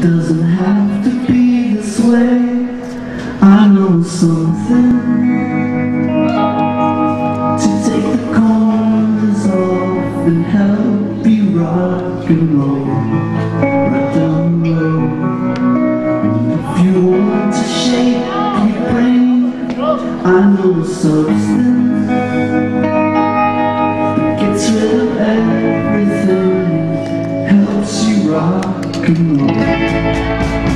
doesn't have to be this way. I know something. To take the corners off and help you rock and roll. Right down the if you want to shape your brain, I know substance that gets rid of everything, Thank you.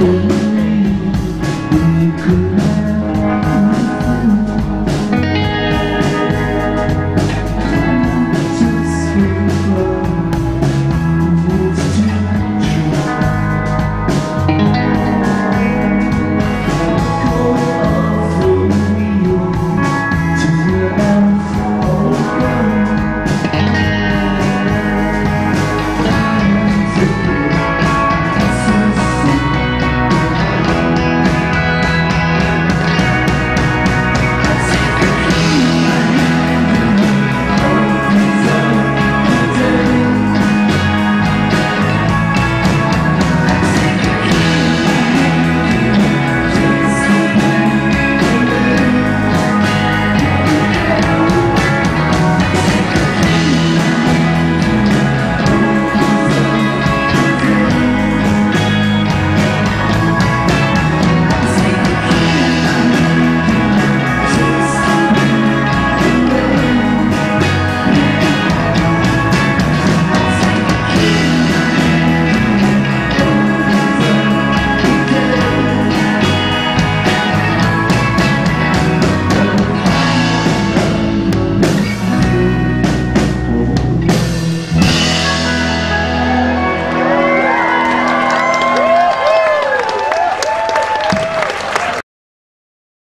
you.